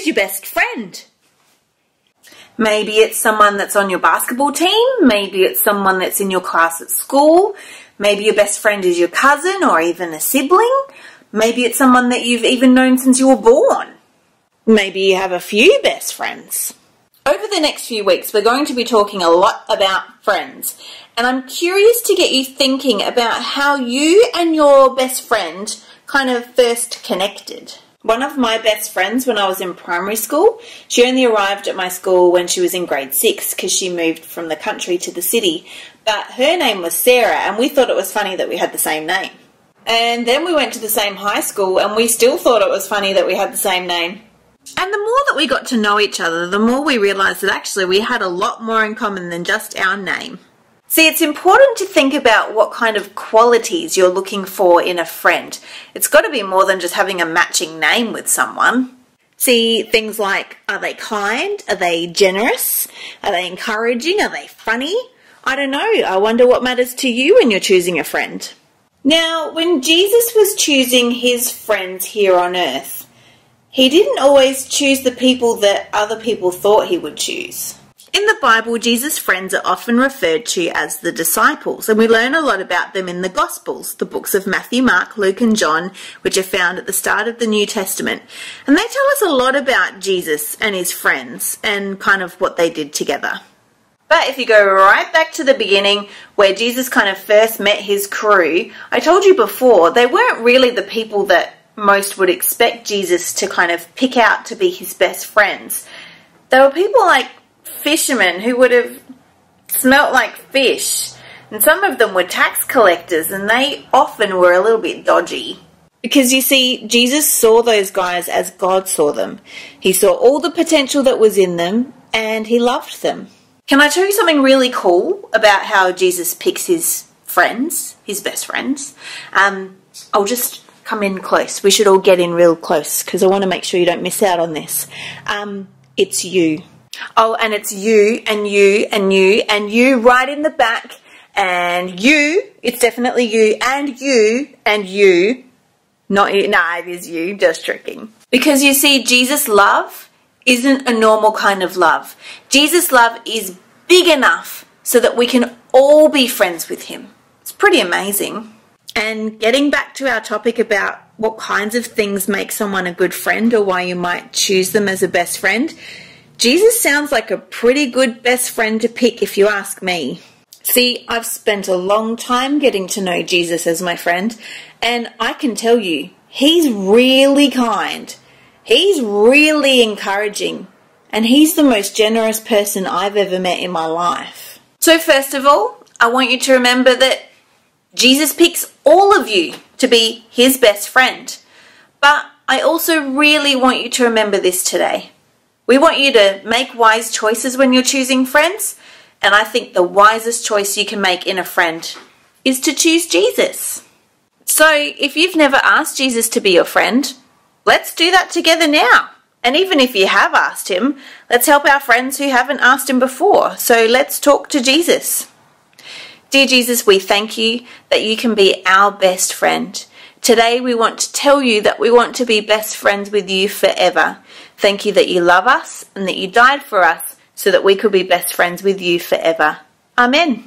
Who's your best friend? Maybe it's someone that's on your basketball team. Maybe it's someone that's in your class at school. Maybe your best friend is your cousin or even a sibling. Maybe it's someone that you've even known since you were born. Maybe you have a few best friends. Over the next few weeks, we're going to be talking a lot about friends. And I'm curious to get you thinking about how you and your best friend kind of first connected. One of my best friends when I was in primary school, she only arrived at my school when she was in grade six because she moved from the country to the city. But her name was Sarah, and we thought it was funny that we had the same name. And then we went to the same high school, and we still thought it was funny that we had the same name. And the more that we got to know each other, the more we realised that actually we had a lot more in common than just our name. See, it's important to think about what kind of qualities you're looking for in a friend. It's got to be more than just having a matching name with someone. See, things like are they kind? Are they generous? Are they encouraging? Are they funny? I don't know. I wonder what matters to you when you're choosing a friend. Now, when Jesus was choosing his friends here on earth, he didn't always choose the people that other people thought he would choose. In the Bible, Jesus' friends are often referred to as the disciples, and we learn a lot about them in the Gospels, the books of Matthew, Mark, Luke, and John, which are found at the start of the New Testament. And they tell us a lot about Jesus and his friends and kind of what they did together. But if you go right back to the beginning, where Jesus kind of first met his crew, I told you before, they weren't really the people that most would expect Jesus to kind of pick out to be his best friends. They were people like fishermen who would have smelt like fish. And some of them were tax collectors and they often were a little bit dodgy. Because you see, Jesus saw those guys as God saw them. He saw all the potential that was in them and he loved them. Can I tell you something really cool about how Jesus picks his friends, his best friends? Um, I'll just come in close. We should all get in real close because I want to make sure you don't miss out on this. Um, it's you. Oh, and it's you and you and you and you right in the back and you. It's definitely you and you and you. Not you. Nah, it is you. Just tricking. Because you see, Jesus' love isn't a normal kind of love. Jesus' love is big enough so that we can all be friends with him. It's pretty amazing. And getting back to our topic about what kinds of things make someone a good friend or why you might choose them as a best friend, Jesus sounds like a pretty good best friend to pick if you ask me. See, I've spent a long time getting to know Jesus as my friend, and I can tell you, he's really kind. He's really encouraging, and he's the most generous person I've ever met in my life. So, first of all, I want you to remember that Jesus picks all of you to be his best friend. But I also really want you to remember this today. We want you to make wise choices when you're choosing friends, and I think the wisest choice you can make in a friend is to choose Jesus. So, if you've never asked Jesus to be your friend, let's do that together now. And even if you have asked him, let's help our friends who haven't asked him before. So, let's talk to Jesus. Dear Jesus, we thank you that you can be our best friend. Today, we want to tell you that we want to be best friends with you forever. Thank you that you love us and that you died for us so that we could be best friends with you forever. Amen.